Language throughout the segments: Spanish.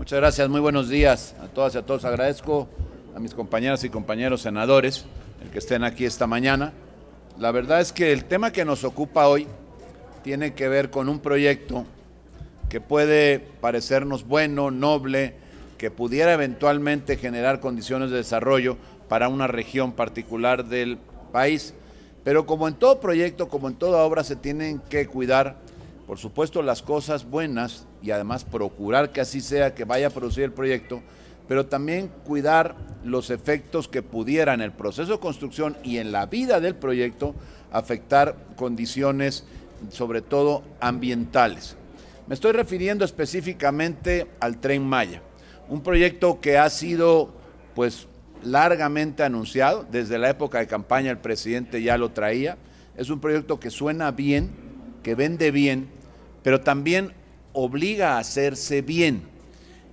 Muchas gracias, muy buenos días a todas y a todos. Agradezco a mis compañeras y compañeros senadores el que estén aquí esta mañana. La verdad es que el tema que nos ocupa hoy tiene que ver con un proyecto que puede parecernos bueno, noble, que pudiera eventualmente generar condiciones de desarrollo para una región particular del país. Pero como en todo proyecto, como en toda obra, se tienen que cuidar, por supuesto, las cosas buenas y además procurar que así sea, que vaya a producir el proyecto, pero también cuidar los efectos que pudiera en el proceso de construcción y en la vida del proyecto afectar condiciones, sobre todo ambientales. Me estoy refiriendo específicamente al tren Maya, un proyecto que ha sido pues largamente anunciado, desde la época de campaña el presidente ya lo traía, es un proyecto que suena bien, que vende bien, pero también obliga a hacerse bien.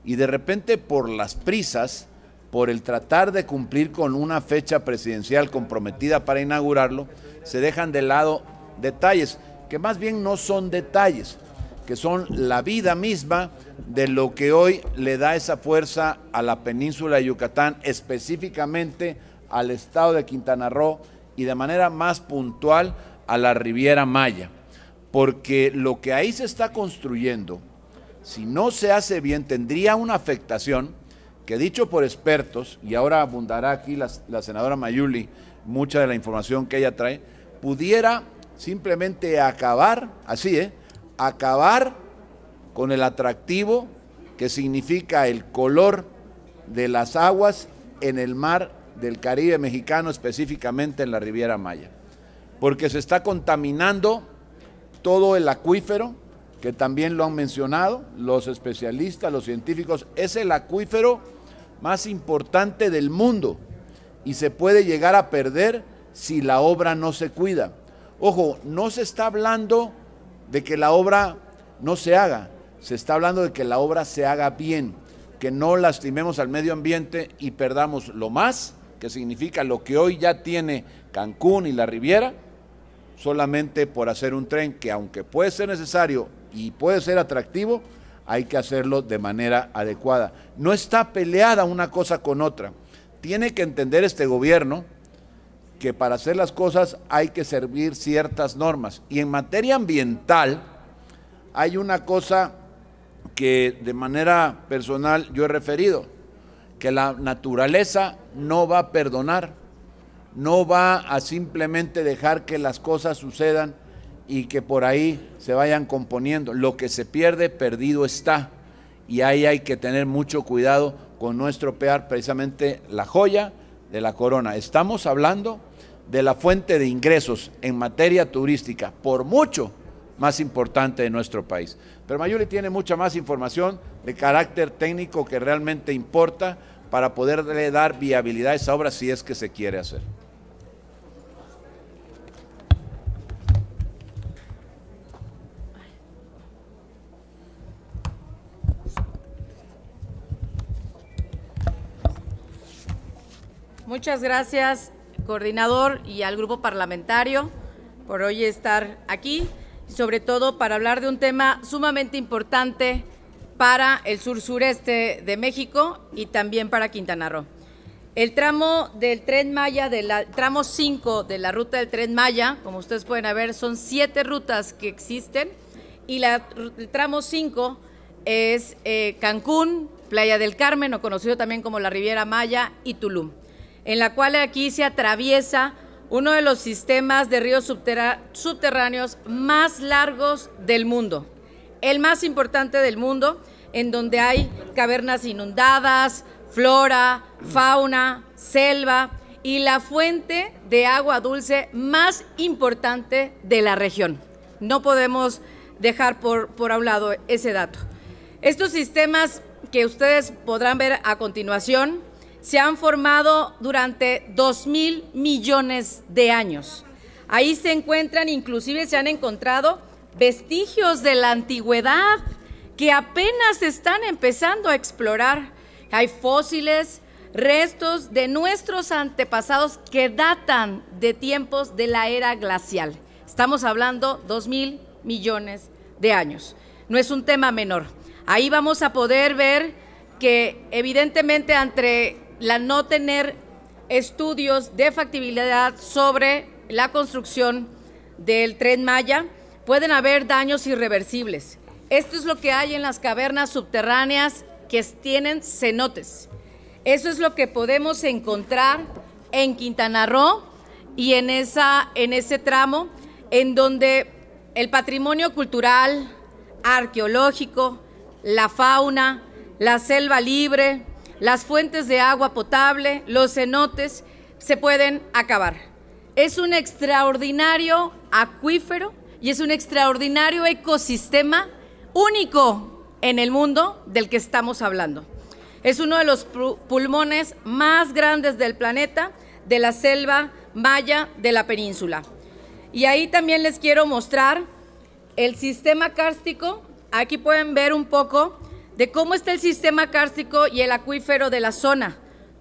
Y de repente por las prisas, por el tratar de cumplir con una fecha presidencial comprometida para inaugurarlo, se dejan de lado detalles que más bien no son detalles, que son la vida misma de lo que hoy le da esa fuerza a la península de Yucatán, específicamente al estado de Quintana Roo y de manera más puntual a la Riviera Maya. Porque lo que ahí se está construyendo, si no se hace bien, tendría una afectación que dicho por expertos, y ahora abundará aquí la, senadora Mayuli mucha de la información que ella trae, pudiera simplemente acabar, así, ¿eh? Acabar con el atractivo que significa el color de las aguas en el mar del Caribe mexicano, específicamente en la Riviera Maya. Porque se está contaminando todo el acuífero, que también lo han mencionado los especialistas, los científicos, es el acuífero más importante del mundo y se puede llegar a perder si la obra no se cuida. Ojo, no se está hablando de que la obra no se haga, se está hablando de que la obra se haga bien, que no lastimemos al medio ambiente y perdamos lo más, que significa lo que hoy ya tiene Cancún y la Riviera, solamente por hacer un tren que aunque puede ser necesario y puede ser atractivo, hay que hacerlo de manera adecuada. No está peleada una cosa con otra. Tiene que entender este gobierno que para hacer las cosas hay que servir ciertas normas. Y en materia ambiental hay una cosa que de manera personal yo he referido, que la naturaleza no va a perdonar, no va a simplemente dejar que las cosas sucedan y que por ahí se vayan componiendo. Lo que se pierde, perdido está. Y ahí hay que tener mucho cuidado con no estropear precisamente la joya de la corona. Estamos hablando de la fuente de ingresos en materia turística, por mucho más importante de nuestro país. Pero Mayuli tiene mucha más información de carácter técnico que realmente importa para poderle dar viabilidad a esa obra si es que se quiere hacer. Muchas gracias, coordinador, y al grupo parlamentario por hoy estar aquí, sobre todo para hablar de un tema sumamente importante para el sur sureste de México y también para Quintana Roo. El tramo del tren Maya, del tramo 5 de la ruta del tren Maya, como ustedes pueden ver, son siete rutas que existen y la, el tramo 5 es eh, Cancún, Playa del Carmen, o conocido también como la Riviera Maya, y Tulum en la cual aquí se atraviesa uno de los sistemas de ríos subterráneos más largos del mundo, el más importante del mundo, en donde hay cavernas inundadas, flora, fauna, selva y la fuente de agua dulce más importante de la región. No podemos dejar por, por a un lado ese dato. Estos sistemas que ustedes podrán ver a continuación se han formado durante dos mil millones de años. Ahí se encuentran, inclusive se han encontrado vestigios de la antigüedad que apenas están empezando a explorar. Hay fósiles, restos de nuestros antepasados que datan de tiempos de la era glacial. Estamos hablando dos mil millones de años. No es un tema menor. Ahí vamos a poder ver que evidentemente ante la no tener estudios de factibilidad sobre la construcción del tren Maya, pueden haber daños irreversibles. Esto es lo que hay en las cavernas subterráneas que tienen cenotes. Eso es lo que podemos encontrar en Quintana Roo y en, esa, en ese tramo en donde el patrimonio cultural, arqueológico, la fauna, la selva libre, las fuentes de agua potable, los cenotes, se pueden acabar. Es un extraordinario acuífero y es un extraordinario ecosistema único en el mundo del que estamos hablando. Es uno de los pulmones más grandes del planeta, de la selva maya de la península. Y ahí también les quiero mostrar el sistema kárstico. Aquí pueden ver un poco de cómo está el sistema kárstico y el acuífero de la zona.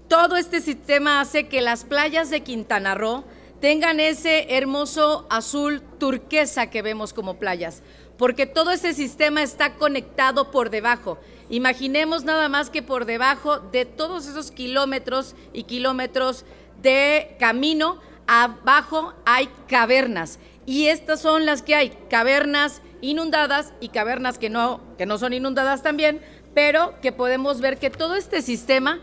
Todo este sistema hace que las playas de Quintana Roo tengan ese hermoso azul turquesa que vemos como playas, porque todo ese sistema está conectado por debajo. Imaginemos nada más que por debajo de todos esos kilómetros y kilómetros de camino, abajo hay cavernas. Y estas son las que hay, cavernas inundadas y cavernas que no, que no son inundadas también, pero que podemos ver que todo este sistema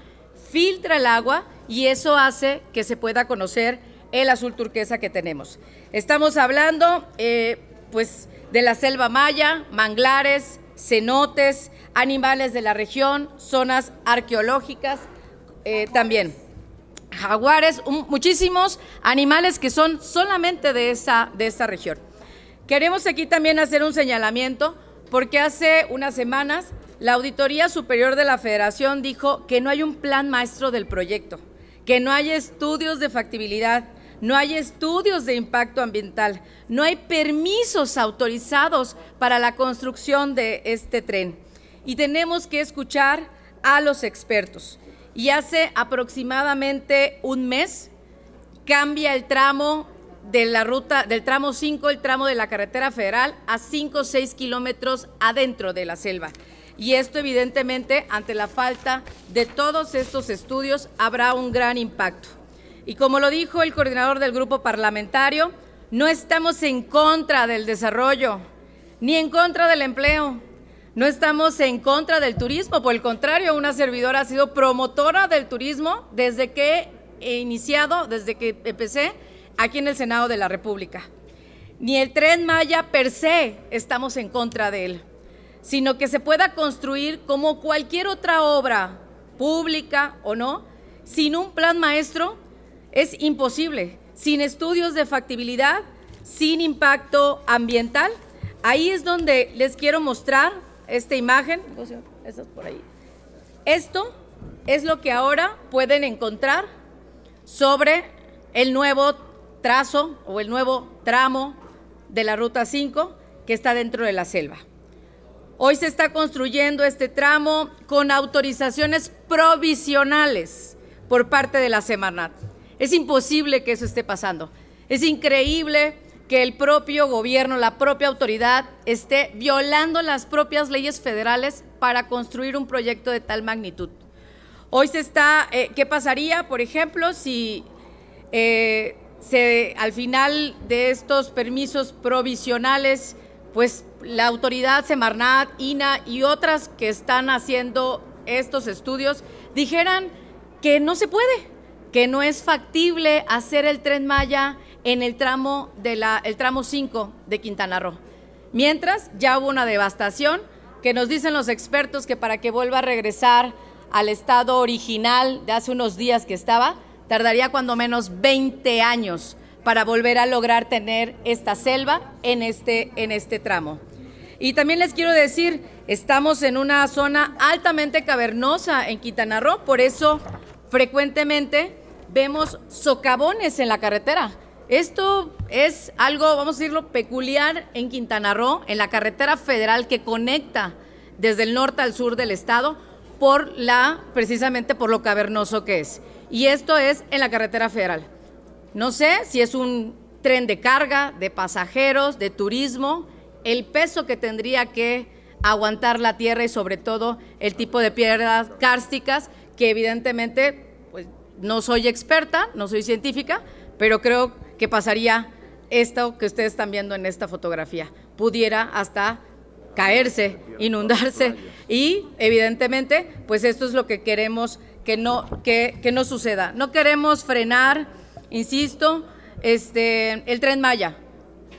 filtra el agua y eso hace que se pueda conocer el azul turquesa que tenemos. Estamos hablando eh, pues de la selva maya, manglares, cenotes, animales de la región, zonas arqueológicas eh, también. Jaguares, muchísimos animales que son solamente de esa, de esta región. Queremos aquí también hacer un señalamiento porque hace unas semanas la Auditoría Superior de la Federación dijo que no hay un plan maestro del proyecto, que no hay estudios de factibilidad, no hay estudios de impacto ambiental, no hay permisos autorizados para la construcción de este tren. Y tenemos que escuchar a los expertos. Y hace aproximadamente un mes cambia el tramo de la ruta, del tramo 5, el tramo de la carretera federal, a 5 o 6 kilómetros adentro de la selva. Y esto evidentemente, ante la falta de todos estos estudios, habrá un gran impacto. Y como lo dijo el coordinador del grupo parlamentario, no estamos en contra del desarrollo, ni en contra del empleo, no estamos en contra del turismo, por el contrario, una servidora ha sido promotora del turismo desde que he iniciado, desde que empecé aquí en el Senado de la República. Ni el tren Maya per se estamos en contra de él, sino que se pueda construir como cualquier otra obra, pública o no, sin un plan maestro, es imposible. Sin estudios de factibilidad, sin impacto ambiental. Ahí es donde les quiero mostrar esta imagen. Esto es lo que ahora pueden encontrar sobre el nuevo trazo o el nuevo tramo de la Ruta 5 que está dentro de la selva. Hoy se está construyendo este tramo con autorizaciones provisionales por parte de la Semarnat. Es imposible que eso esté pasando. Es increíble que el propio gobierno, la propia autoridad, esté violando las propias leyes federales para construir un proyecto de tal magnitud. Hoy se está, eh, ¿qué pasaría, por ejemplo, si eh, al final de estos permisos provisionales, pues la autoridad Semarnat, INA y otras que están haciendo estos estudios dijeran que no se puede, que no es factible hacer el tren Maya en el tramo de la el tramo 5 de Quintana Roo. Mientras ya hubo una devastación que nos dicen los expertos que para que vuelva a regresar al estado original de hace unos días que estaba, tardaría cuando menos 20 años para volver a lograr tener esta selva en este, en este tramo. Y también les quiero decir, estamos en una zona altamente cavernosa en Quintana Roo, por eso frecuentemente vemos socavones en la carretera. Esto es algo, vamos a decirlo, peculiar en Quintana Roo, en la carretera federal que conecta desde el norte al sur del estado, por la, precisamente por lo cavernoso que es y esto es en la carretera federal. No sé si es un tren de carga, de pasajeros, de turismo, el peso que tendría que aguantar la tierra y sobre todo el tipo de piedras cársticas que evidentemente pues, no soy experta, no soy científica, pero creo que pasaría esto que ustedes están viendo en esta fotografía. Pudiera hasta caerse, inundarse y evidentemente pues esto es lo que queremos que no, que, que no suceda. No queremos frenar, insisto, este, el tren Maya.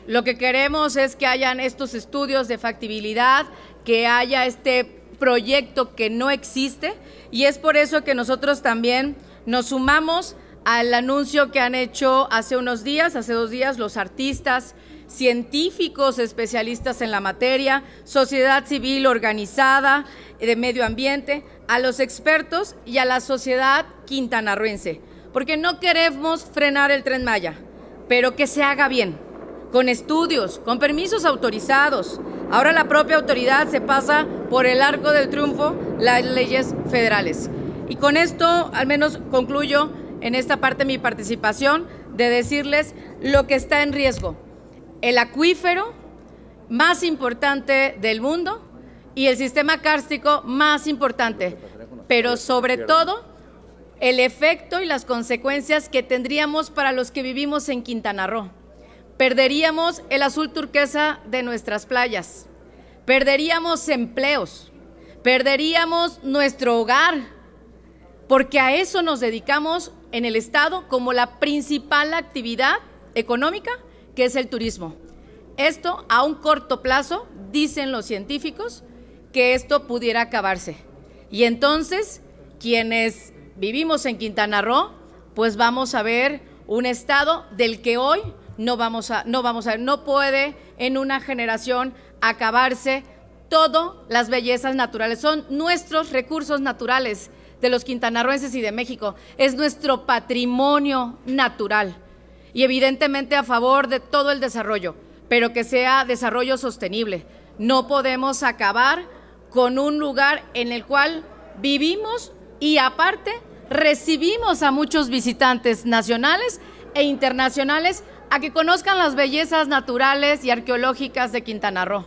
Lo que queremos es que hayan estos estudios de factibilidad, que haya este proyecto que no existe y es por eso que nosotros también nos sumamos al anuncio que han hecho hace unos días, hace dos días, los artistas, científicos especialistas en la materia, sociedad civil organizada de medio ambiente, a los expertos y a la sociedad quintanarruense, porque no queremos frenar el tren Maya, pero que se haga bien, con estudios, con permisos autorizados. Ahora la propia autoridad se pasa por el arco del triunfo las leyes federales. Y con esto al menos concluyo en esta parte mi participación de decirles lo que está en riesgo. El acuífero más importante del mundo y el sistema kárstico más importante, pero sobre todo el efecto y las consecuencias que tendríamos para los que vivimos en Quintana Roo. Perderíamos el azul turquesa de nuestras playas, perderíamos empleos, perderíamos nuestro hogar, porque a eso nos dedicamos en el Estado como la principal actividad económica, que es el turismo. Esto a un corto plazo, dicen los científicos, que esto pudiera acabarse. Y entonces, quienes vivimos en Quintana Roo, pues vamos a ver un estado del que hoy no vamos a, no vamos a ver, no puede en una generación acabarse todas las bellezas naturales. Son nuestros recursos naturales de los quintanarroenses y de México. Es nuestro patrimonio natural. Y evidentemente a favor de todo el desarrollo, pero que sea desarrollo sostenible. No podemos acabar con un lugar en el cual vivimos y aparte recibimos a muchos visitantes nacionales e internacionales a que conozcan las bellezas naturales y arqueológicas de Quintana Roo.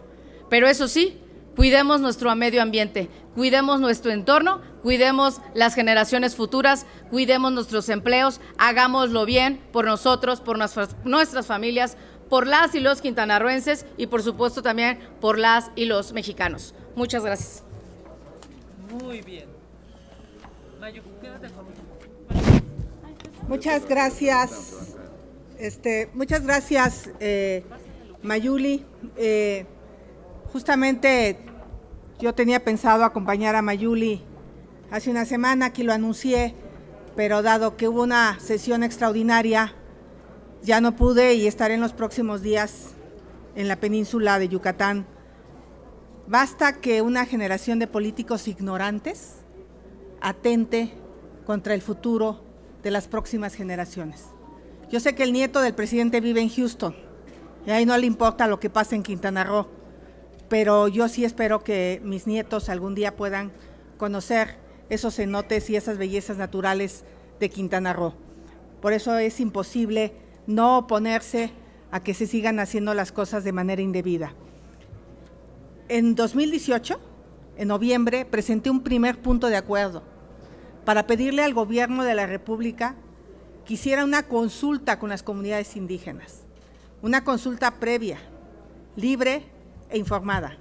Pero eso sí, cuidemos nuestro medio ambiente, cuidemos nuestro entorno, cuidemos las generaciones futuras, cuidemos nuestros empleos, hagámoslo bien por nosotros, por nuestras, nuestras familias, por las y los quintanarroenses y por supuesto también por las y los mexicanos. Muchas gracias. Muy bien. Muchas gracias. Este, muchas gracias, eh, Mayuli. Eh, justamente yo tenía pensado acompañar a Mayuli hace una semana, aquí lo anuncié, pero dado que hubo una sesión extraordinaria, ya no pude y estaré en los próximos días en la península de Yucatán. Basta que una generación de políticos ignorantes atente contra el futuro de las próximas generaciones. Yo sé que el nieto del presidente vive en Houston y ahí no le importa lo que pase en Quintana Roo, pero yo sí espero que mis nietos algún día puedan conocer esos cenotes y esas bellezas naturales de Quintana Roo. Por eso es imposible no oponerse a que se sigan haciendo las cosas de manera indebida. En 2018, en noviembre, presenté un primer punto de acuerdo para pedirle al gobierno de la República que hiciera una consulta con las comunidades indígenas, una consulta previa, libre e informada.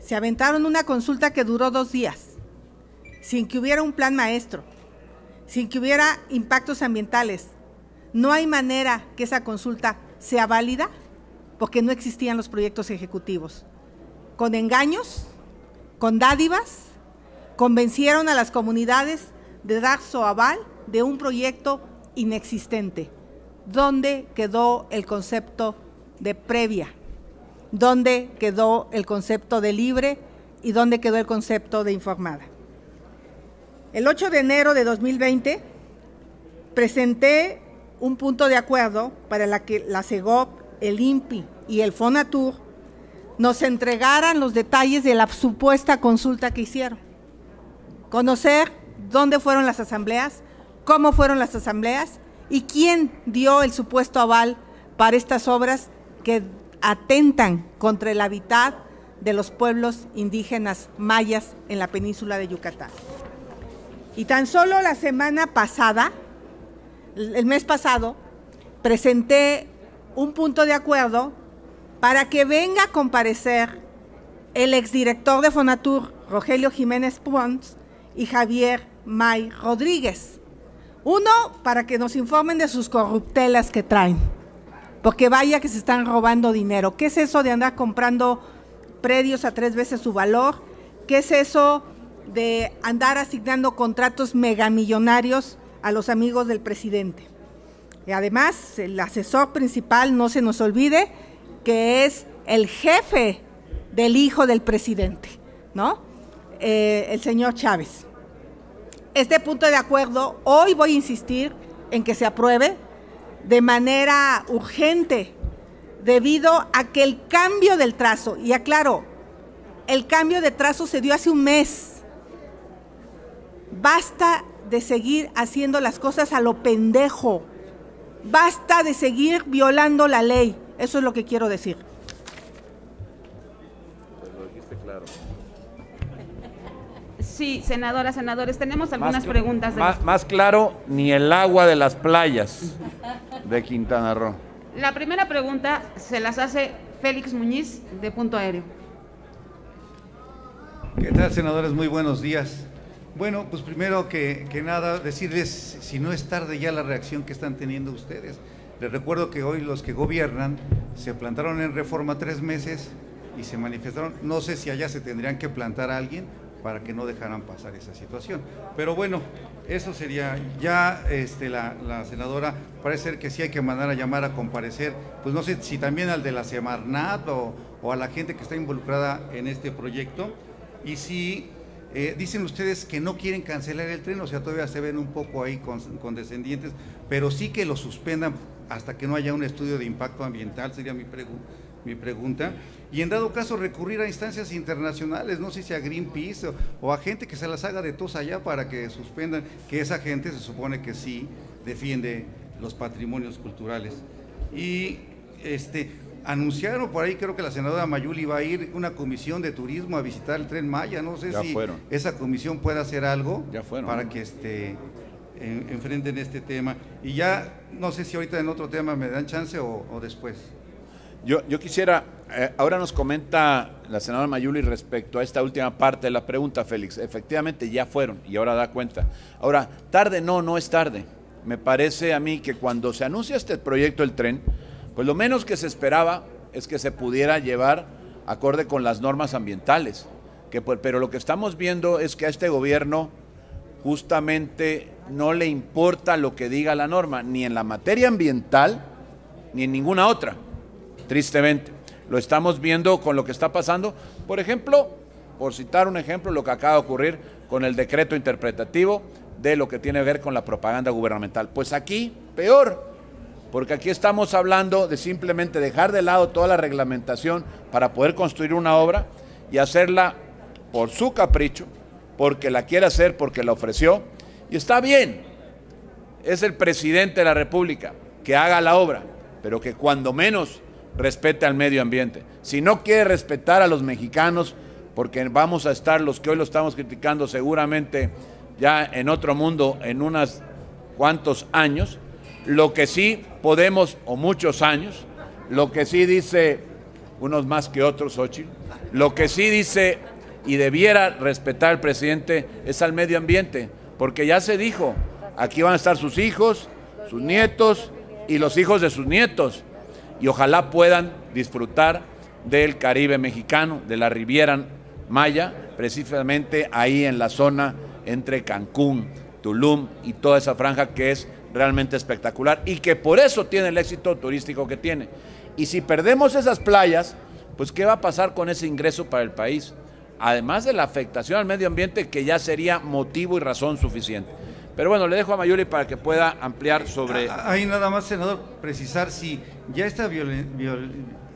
Se aventaron una consulta que duró dos días, sin que hubiera un plan maestro, sin que hubiera impactos ambientales. No hay manera que esa consulta sea válida porque no existían los proyectos ejecutivos. Con engaños, con dádivas, convencieron a las comunidades de dar su aval de un proyecto inexistente. ¿Dónde quedó el concepto de previa? ¿Dónde quedó el concepto de libre? ¿Y dónde quedó el concepto de informada? El 8 de enero de 2020 presenté un punto de acuerdo para la que la CEGOP, el INPI y el FONATUR nos entregaran los detalles de la supuesta consulta que hicieron. Conocer dónde fueron las asambleas, cómo fueron las asambleas y quién dio el supuesto aval para estas obras que atentan contra el hábitat de los pueblos indígenas mayas en la península de Yucatán. Y tan solo la semana pasada, el mes pasado, presenté un punto de acuerdo para que venga a comparecer el exdirector de Fonatur, Rogelio Jiménez Pons, y Javier May Rodríguez. Uno, para que nos informen de sus corruptelas que traen, porque vaya que se están robando dinero. ¿Qué es eso de andar comprando predios a tres veces su valor? ¿Qué es eso de andar asignando contratos megamillonarios a los amigos del presidente? Y además, el asesor principal, no se nos olvide, que es el jefe del hijo del presidente, ¿no? Eh, el señor Chávez. Este punto de acuerdo, hoy voy a insistir en que se apruebe de manera urgente, debido a que el cambio del trazo, y aclaro, el cambio de trazo se dio hace un mes. Basta de seguir haciendo las cosas a lo pendejo. Basta de seguir violando la ley. Eso es lo que quiero decir. Sí, senadora, senadores, tenemos algunas preguntas. más, claro, ni el agua de las playas de Quintana Roo. La primera pregunta se las hace Félix Muñiz, de Punto Aéreo. ¿Qué tal, senadores? Muy buenos días. Bueno, pues primero que, que, nada, decirles, si no es tarde ya la reacción que están teniendo ustedes. Les recuerdo que hoy los que gobiernan se plantaron en reforma tres meses y se manifestaron. No sé si allá se tendrían que plantar a alguien para que no dejaran pasar esa situación. Pero bueno, eso sería, ya este, la, senadora parece ser que sí hay que mandar a llamar a comparecer, pues no sé si también al de la Semarnat o, a la gente que está involucrada en este proyecto. Y si eh, dicen ustedes que no quieren cancelar el tren, o sea, todavía se ven un poco ahí condescendientes, pero sí que lo suspendan hasta que no haya un estudio de impacto ambiental, sería mi, mi pregunta. Y en dado caso recurrir a instancias internacionales, no sé si a Greenpeace o, a gente que se las haga de tos allá para que suspendan, que esa gente se supone que sí defiende los patrimonios culturales. Y este, anunciaron por ahí, creo que la senadora Mayuli va a ir una comisión de turismo a visitar el tren Maya. No sé si esa comisión puede hacer algo para que este, enfrenten este tema. Y ya, no sé si ahorita en otro tema me dan chance o, después. Yo, yo quisiera, eh, ahora nos comenta la senadora Mayuli respecto a esta última parte de la pregunta, Félix. Efectivamente ya fueron y ahora da cuenta. Ahora, tarde no, no es tarde. Me parece a mí que cuando se anuncia este proyecto del tren, pues lo menos que se esperaba es que se pudiera llevar acorde con las normas ambientales. Que, pues, pero lo que estamos viendo es que a este gobierno justamente no le importa lo que diga la norma, ni en la materia ambiental, ni en ninguna otra, tristemente. Lo estamos viendo con lo que está pasando. Por ejemplo, por citar un ejemplo, lo que acaba de ocurrir con el decreto interpretativo de lo que tiene que ver con la propaganda gubernamental. Pues aquí, peor porque aquí estamos hablando de simplemente dejar de lado toda la reglamentación para poder construir una obra y hacerla por su capricho, porque la quiere hacer, porque la ofreció, y está bien, es el presidente de la República que haga la obra, pero que cuando menos respete al medio ambiente. Si no quiere respetar a los mexicanos, porque vamos a estar los que hoy lo estamos criticando seguramente ya en otro mundo en unos cuantos años, lo que sí podemos, o muchos años, lo que sí dice, unos más que otros, Xochitl, lo que sí dice y debiera respetar el presidente es al medio ambiente, porque ya se dijo, aquí van a estar sus hijos, sus nietos y los hijos de sus nietos, y ojalá puedan disfrutar del Caribe mexicano, de la Riviera Maya, precisamente ahí en la zona entre Cancún, Tulum y toda esa franja que es realmente espectacular y que por eso tiene el éxito turístico que tiene. Y si perdemos esas playas, pues ¿qué va a pasar con ese ingreso para el país? Además de la afectación al medio ambiente que ya sería motivo y razón suficiente. Pero bueno, le dejo a Mayuli para que pueda ampliar sobre... Ahí nada más, senador, precisar si ya está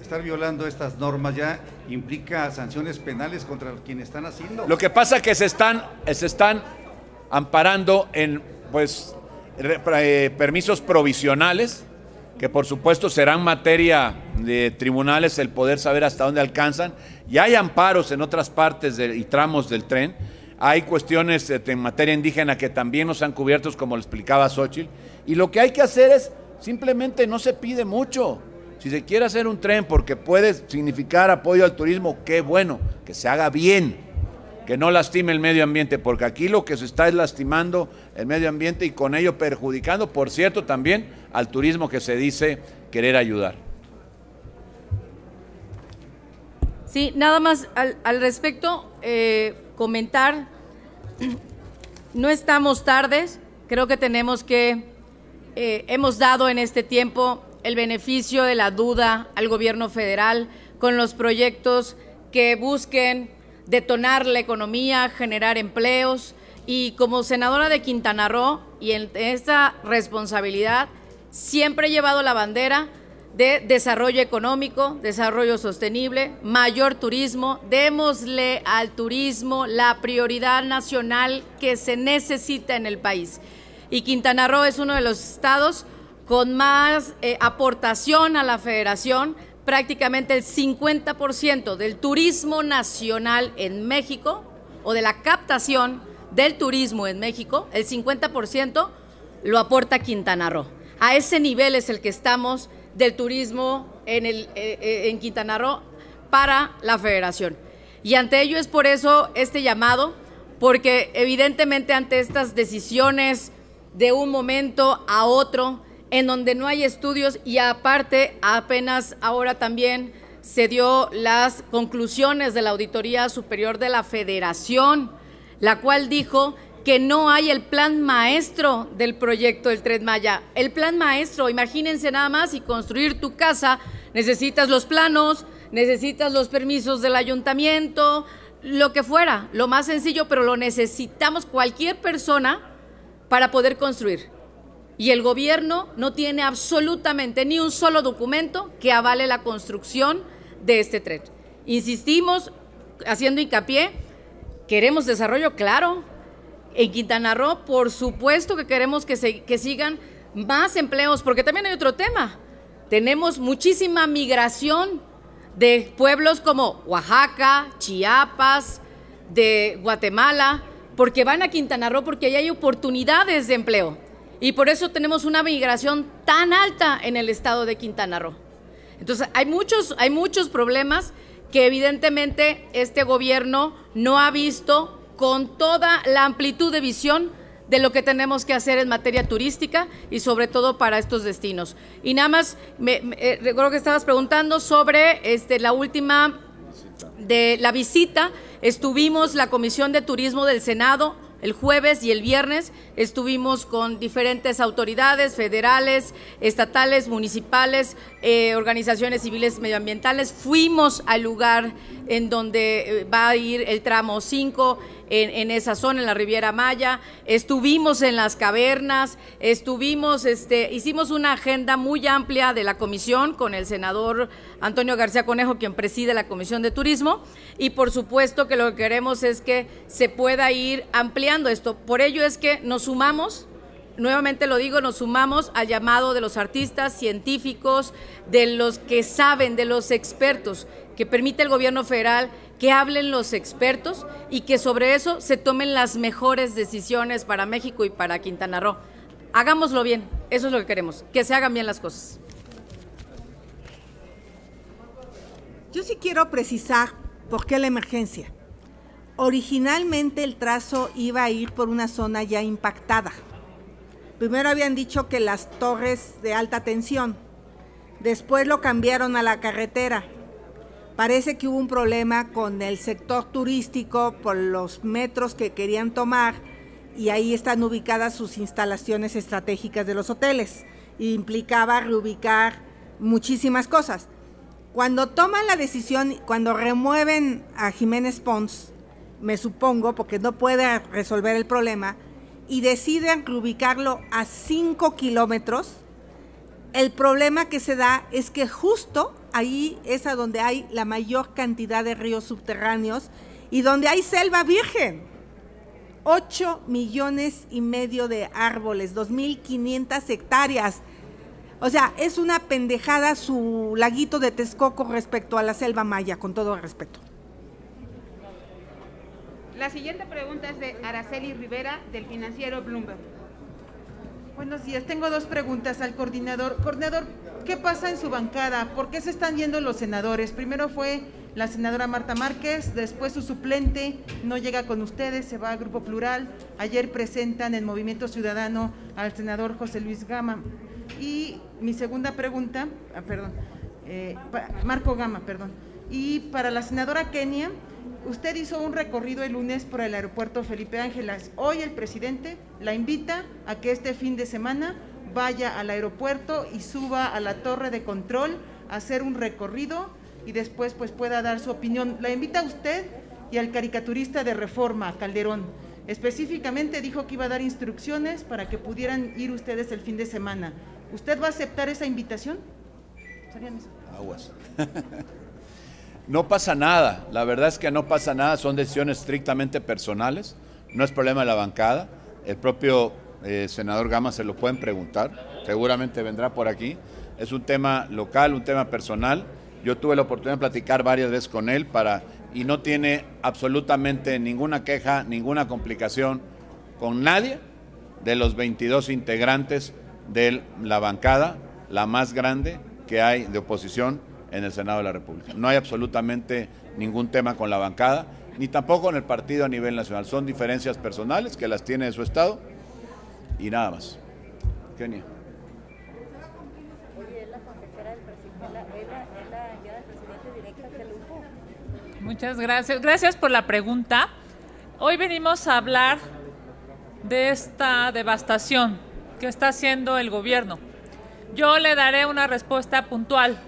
estar violando estas normas ya implica sanciones penales contra quienes están haciendo. Lo que pasa es que se están, se están amparando en pues eh, permisos provisionales que por supuesto serán materia de tribunales el poder saber hasta dónde alcanzan. Y hay amparos en otras partes y tramos del tren. Hay cuestiones en materia indígena que también nos han cubierto, como lo explicaba Xochitl. Y lo que hay que hacer es simplemente no se pide mucho. Si se quiere hacer un tren porque puede significar apoyo al turismo, qué bueno, que se haga bien, que no lastime el medio ambiente, porque aquí lo que se está es lastimando el medio ambiente y con ello perjudicando, por cierto, también al turismo que se dice querer ayudar. Sí, nada más al, respecto, eh, comentar, no estamos tardes, creo que tenemos que, eh, hemos dado en este tiempo el beneficio de la duda al gobierno federal con los proyectos que busquen detonar la economía, generar empleos. Y como senadora de Quintana Roo y en esta responsabilidad, siempre he llevado la bandera de desarrollo económico, desarrollo sostenible, mayor turismo. Démosle al turismo la prioridad nacional que se necesita en el país. Y Quintana Roo es uno de los estados con más eh, aportación a la federación, prácticamente el 50% del turismo nacional en México o de la captación del turismo en México, el 50% lo aporta Quintana Roo. A ese nivel es el que estamos del turismo en, el, eh, eh, en Quintana Roo para la federación. Y ante ello es por eso este llamado, porque evidentemente ante estas decisiones de un momento a otro, en donde no hay estudios y aparte apenas ahora también se dio las conclusiones de la Auditoría Superior de la Federación, la cual dijo que no hay el plan maestro del proyecto del Tren Maya. El plan maestro, imagínense nada más, y construir tu casa, necesitas los planos, necesitas los permisos del ayuntamiento, lo que fuera, lo más sencillo, pero lo necesitamos cualquier persona para poder construir y el gobierno no tiene absolutamente ni un solo documento que avale la construcción de este tren. Insistimos, haciendo hincapié, queremos desarrollo, claro. En Quintana Roo, por supuesto que queremos que, se, que sigan más empleos, porque también hay otro tema. Tenemos muchísima migración de pueblos como Oaxaca, Chiapas, de Guatemala, porque van a Quintana Roo porque ahí hay oportunidades de empleo. Y por eso tenemos una migración tan alta en el estado de Quintana Roo. Entonces, hay muchos, hay muchos problemas que evidentemente este gobierno no ha visto con toda la amplitud de visión de lo que tenemos que hacer en materia turística y sobre todo para estos destinos. Y nada más, me, eh, recuerdo que estabas preguntando sobre este, la última de la visita. Estuvimos la Comisión de Turismo del Senado el jueves y el viernes estuvimos con diferentes autoridades federales, estatales, municipales, eh, organizaciones civiles medioambientales. Fuimos al lugar en donde eh, va a ir el tramo 5 en, esa zona, en la Riviera Maya, estuvimos en las cavernas, estuvimos, este, hicimos una agenda muy amplia de la comisión con el senador Antonio García Conejo, quien preside la Comisión de Turismo, y por supuesto que lo que queremos es que se pueda ir ampliando esto. Por ello es que nos sumamos nuevamente lo digo, nos sumamos al llamado de los artistas, científicos, de los que saben, de los expertos, que permite el gobierno federal que hablen los expertos y que sobre eso se tomen las mejores decisiones para México y para Quintana Roo. Hagámoslo bien, eso es lo que queremos, que se hagan bien las cosas. Yo sí quiero precisar por qué la emergencia. Originalmente el trazo iba a ir por una zona ya impactada. Primero habían dicho que las torres de alta tensión, después lo cambiaron a la carretera Parece que hubo un problema con el sector turístico por los metros que querían tomar y ahí están ubicadas sus instalaciones estratégicas de los hoteles. implicaba reubicar muchísimas cosas. Cuando toman la decisión, cuando remueven a Jiménez Pons, me supongo, porque no puede resolver el problema, y deciden reubicarlo a 5 kilómetros, el problema que se da es que justo ahí es a donde hay la mayor cantidad de ríos subterráneos y donde hay selva virgen. 8 millones y medio de árboles, 2.500 hectáreas. O sea, es una pendejada su laguito de Texcoco respecto a la selva maya, con todo respeto. La siguiente pregunta es de Araceli Rivera, del financiero Bloomberg. Buenos días, tengo dos preguntas al coordinador. Coordinador, ¿qué pasa en su bancada? ¿Por qué se están yendo los senadores? Primero fue la senadora Marta Márquez, después su suplente no llega con ustedes, se va a Grupo Plural. Ayer presentan en Movimiento Ciudadano al senador José Luis Gama. Y mi segunda pregunta, ah, perdón, eh, Marco Gama, perdón. Y para la senadora Kenia, usted hizo un recorrido el lunes por el aeropuerto Felipe Ángelas. Hoy el presidente la invita a que este fin de semana vaya al aeropuerto y suba a la torre de control a hacer un recorrido y después pues pueda dar su opinión. La invita a usted y al caricaturista de Reforma, Calderón. Específicamente dijo que iba a dar instrucciones para que pudieran ir ustedes el fin de semana. ¿Usted va a aceptar esa invitación? Aguas. No pasa nada, la verdad es que no pasa nada, son decisiones estrictamente personales, no es problema de la bancada, el propio eh, senador Gama se lo pueden preguntar, seguramente vendrá por aquí, es un tema local, un tema personal, yo tuve la oportunidad de platicar varias veces con él para, y no tiene absolutamente ninguna queja, ninguna complicación con nadie de los 22 integrantes de la bancada, la más grande que hay de oposición en el Senado de la República. No hay absolutamente ningún tema con la bancada, ni tampoco en el partido a nivel nacional. Son diferencias personales que las tiene de su Estado y nada más. Kenia. Muchas gracias. Gracias por la pregunta. Hoy venimos a hablar de esta devastación que está haciendo el gobierno. Yo le daré una respuesta puntual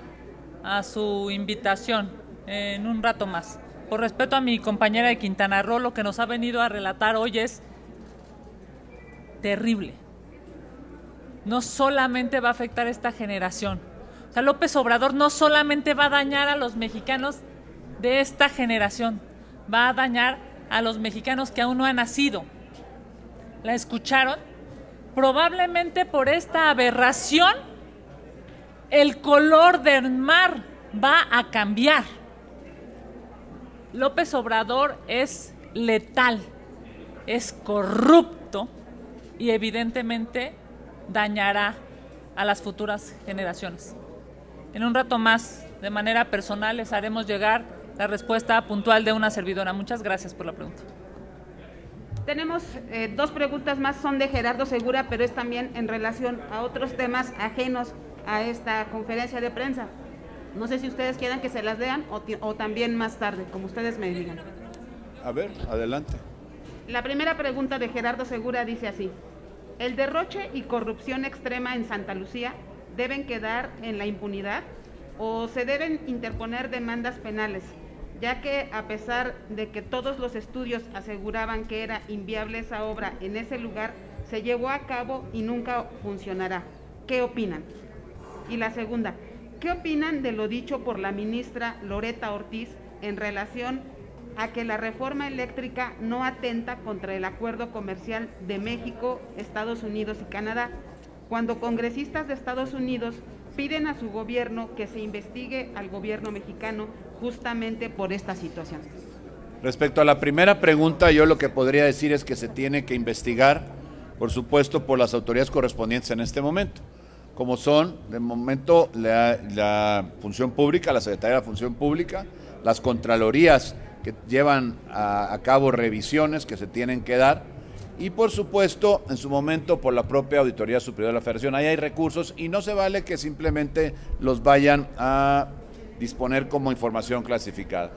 a su invitación en un rato más. Por respeto a mi compañera de Quintana Roo, lo que nos ha venido a relatar hoy es terrible. No solamente va a afectar a esta generación. O sea, López Obrador no solamente va a dañar a los mexicanos de esta generación, va a dañar a los mexicanos que aún no han nacido. ¿La escucharon? Probablemente por esta aberración el color del mar va a cambiar. López Obrador es letal, es corrupto y evidentemente dañará a las futuras generaciones. En un rato más, de manera personal, les haremos llegar la respuesta puntual de una servidora. Muchas gracias por la pregunta. Tenemos eh, dos preguntas más, son de Gerardo Segura, pero es también en relación a otros temas ajenos a esta conferencia de prensa. No sé si ustedes quieran que se las lean o, también más tarde, como ustedes me digan. A ver, adelante. La primera pregunta de Gerardo Segura dice así. ¿El derroche y corrupción extrema en Santa Lucía deben quedar en la impunidad o se deben interponer demandas penales? Ya que a pesar de que todos los estudios aseguraban que era inviable esa obra en ese lugar, se llevó a cabo y nunca funcionará. ¿Qué opinan? Y la segunda, ¿qué opinan de lo dicho por la ministra Loreta Ortiz en relación a que la reforma eléctrica no atenta contra el acuerdo comercial de México, Estados Unidos y Canadá, cuando congresistas de Estados Unidos piden a su gobierno que se investigue al gobierno mexicano justamente por esta situación? Respecto a la primera pregunta, yo lo que podría decir es que se tiene que investigar, por supuesto, por las autoridades correspondientes en este momento como son, de momento, la, función pública, la Secretaría de la Función Pública, las Contralorías que llevan a, cabo revisiones que se tienen que dar, y por supuesto, en su momento, por la propia Auditoría Superior de la Federación. Ahí hay recursos y no se vale que simplemente los vayan a disponer como información clasificada.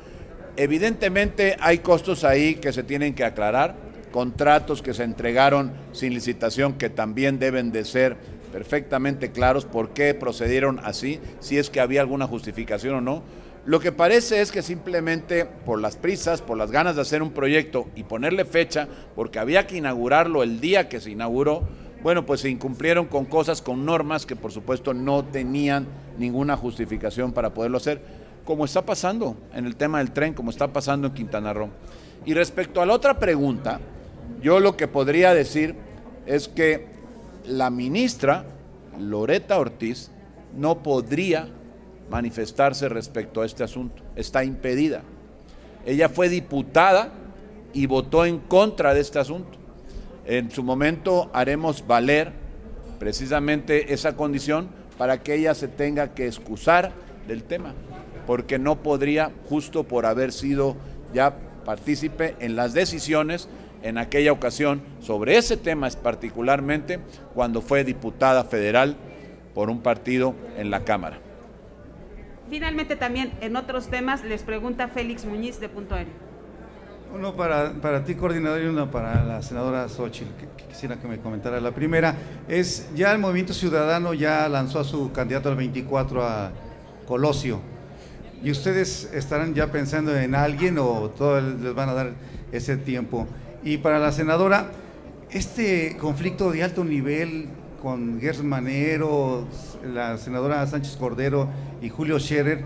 Evidentemente hay costos ahí que se tienen que aclarar, contratos que se entregaron sin licitación que también deben de ser perfectamente claros por qué procedieron así, si es que había alguna justificación o no. Lo que parece es que simplemente por las prisas, por las ganas de hacer un proyecto y ponerle fecha, porque había que inaugurarlo el día que se inauguró, bueno, pues se incumplieron con cosas, con normas que por supuesto no tenían ninguna justificación para poderlo hacer, como está pasando en el tema del tren, como está pasando en Quintana Roo. Y respecto a la otra pregunta, yo lo que podría decir es que la ministra Loreta Ortiz no podría manifestarse respecto a este asunto. Está impedida. Ella fue diputada y votó en contra de este asunto. En su momento haremos valer precisamente esa condición para que ella se tenga que excusar del tema, porque no podría, justo por haber sido ya partícipe en las decisiones en aquella ocasión sobre ese tema particularmente cuando fue diputada federal por un partido en la Cámara. Finalmente también en otros temas les pregunta Félix Muñiz de Punto Aéreo. Uno para, para ti, coordinador, y uno para la senadora Xochitl, que, quisiera que me comentara. La primera es, ya el Movimiento Ciudadano ya lanzó a su candidato al 24 a Colosio. ¿Y ustedes estarán ya pensando en alguien o todos les van a dar ese tiempo? Y para la senadora, este conflicto de alto nivel con Gers Manero, la senadora Sánchez Cordero y Julio Scherer,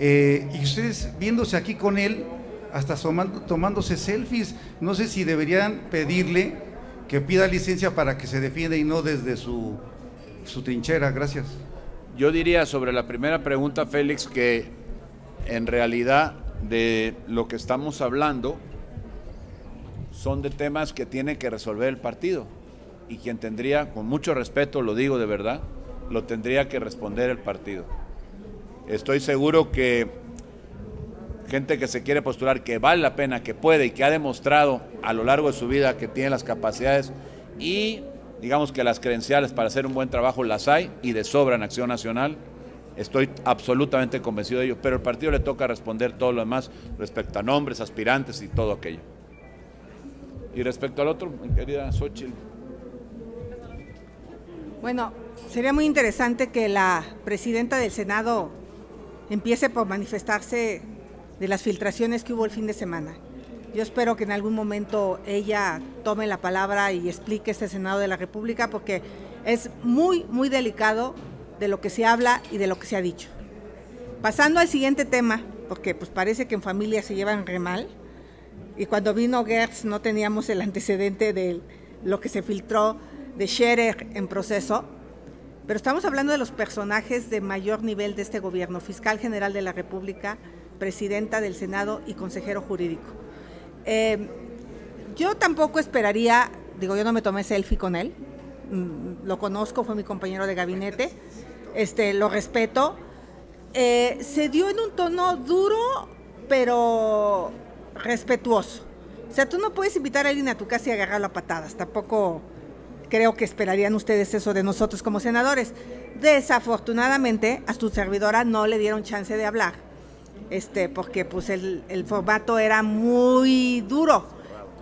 eh, y ustedes viéndose aquí con él, hasta tomándose selfies, no sé si deberían pedirle que pida licencia para que se defienda y no desde su, su trinchera. Gracias. Yo diría sobre la primera pregunta, Félix, que en realidad de lo que estamos hablando son de temas que tiene que resolver el partido y quien tendría, con mucho respeto, lo digo de verdad, lo tendría que responder el partido. Estoy seguro que gente que se quiere postular, que vale la pena, que puede y que ha demostrado a lo largo de su vida que tiene las capacidades y digamos que las credenciales para hacer un buen trabajo las hay y de sobra en Acción Nacional. Estoy absolutamente convencido de ello, pero el partido le toca responder todo lo demás respecto a nombres, aspirantes y todo aquello. Y respecto al otro, mi querida Xochitl. Bueno, sería muy interesante que la presidenta del Senado empiece por manifestarse de las filtraciones que hubo el fin de semana. Yo espero que en algún momento ella tome la palabra y explique este Senado de la República porque es muy, muy delicado de lo que se habla y de lo que se ha dicho. Pasando al siguiente tema, porque pues parece que en familia se llevan re mal, y cuando vino Gertz no teníamos el antecedente de lo que se filtró de Scherer en proceso, pero estamos hablando de los personajes de mayor nivel de este gobierno, fiscal general de la República, presidenta del Senado y consejero jurídico. Eh, yo tampoco esperaría, digo, yo no me tomé selfie con él, mm, lo conozco, fue mi compañero de gabinete, este, lo respeto. Eh, se dio en un tono duro, pero respetuoso. O sea, tú no puedes invitar a alguien a tu casa y agarrarlo a patadas. Tampoco creo que esperarían ustedes eso de nosotros como senadores. Desafortunadamente, a su servidora no le dieron chance de hablar, este, porque pues el, el formato era muy duro.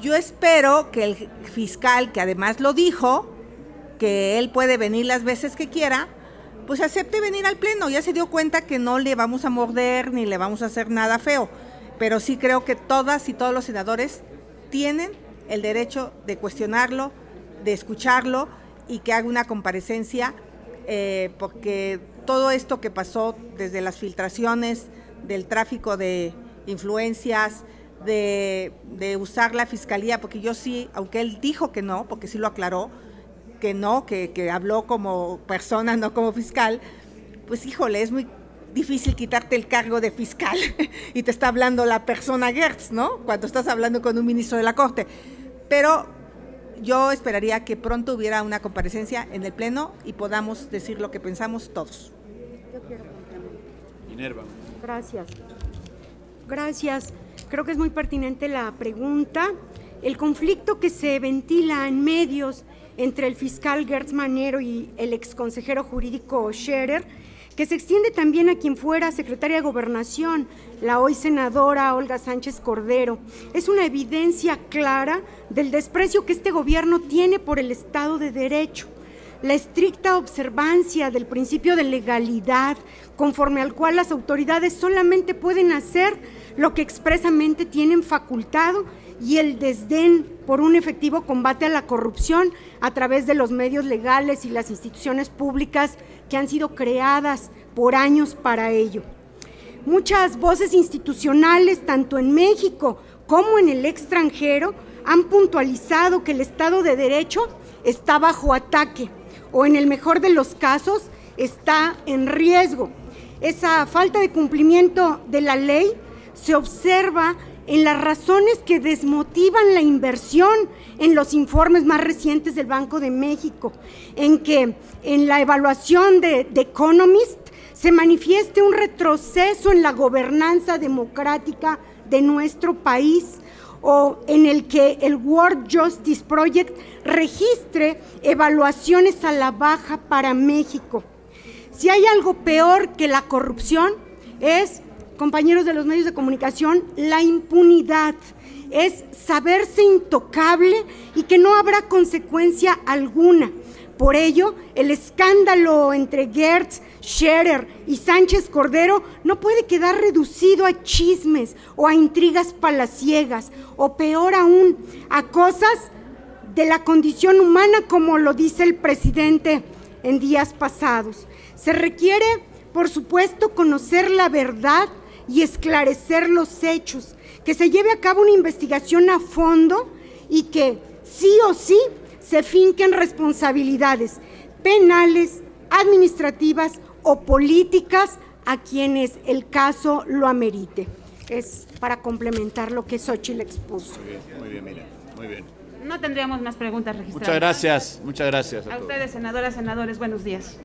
Yo espero que el fiscal, que además lo dijo, que él puede venir las veces que quiera, pues acepte venir al pleno. Ya se dio cuenta que no le vamos a morder ni le vamos a hacer nada feo pero sí creo que todas y todos los senadores tienen el derecho de cuestionarlo, de escucharlo y que haga una comparecencia, eh, porque todo esto que pasó desde las filtraciones, del tráfico de influencias, de, usar la fiscalía, porque yo sí, aunque él dijo que no, porque sí lo aclaró, que no, que, que habló como persona, no como fiscal, pues híjole, es muy difícil quitarte el cargo de fiscal y te está hablando la persona Gertz, ¿no? Cuando estás hablando con un ministro de la Corte. Pero yo esperaría que pronto hubiera una comparecencia en el Pleno y podamos decir lo que pensamos todos. Yo quiero Minerva. Gracias. Gracias. Creo que es muy pertinente la pregunta. El conflicto que se ventila en medios entre el fiscal Gertz Manero y el exconsejero jurídico Scherer que se extiende también a quien fuera secretaria de Gobernación, la hoy senadora Olga Sánchez Cordero. Es una evidencia clara del desprecio que este gobierno tiene por el Estado de Derecho la estricta observancia del principio de legalidad, conforme al cual las autoridades solamente pueden hacer lo que expresamente tienen facultado, y el desdén por un efectivo combate a la corrupción a través de los medios legales y las instituciones públicas que han sido creadas por años para ello. Muchas voces institucionales, tanto en México como en el extranjero, han puntualizado que el Estado de Derecho está bajo ataque. o en el mejor de los casos está en riesgo. Esa falta de cumplimiento de la ley se observa en las razones que desmotivan la inversión en los informes más recientes del Banco de México, en que en la evaluación de Economist se manifieste un retroceso en la gobernanza democrática de nuestro país o en el que el World Justice Project registre evaluaciones a la baja para México. Si hay algo peor que la corrupción es, compañeros de los medios de comunicación, la impunidad. Es saberse intocable y que no habrá consecuencia alguna. Por ello, el escándalo entre Gertz, Scherer y Sánchez Cordero no puede quedar reducido a chismes o a intrigas palaciegas, o peor aún, a cosas de la condición humana, como lo dice el presidente en días pasados. Se requiere, por supuesto, conocer la verdad y esclarecer los hechos, que se lleve a cabo una investigación a fondo y que sí o sí se finquen responsabilidades penales, administrativas o políticas a quienes el caso lo amerite. Es para complementar lo que Xochitl expuso. Muy bien, muy bien, mira, muy bien. No tendríamos más preguntas registradas. Muchas gracias, muchas gracias. A todos. ustedes, senadoras, senadores, buenos días.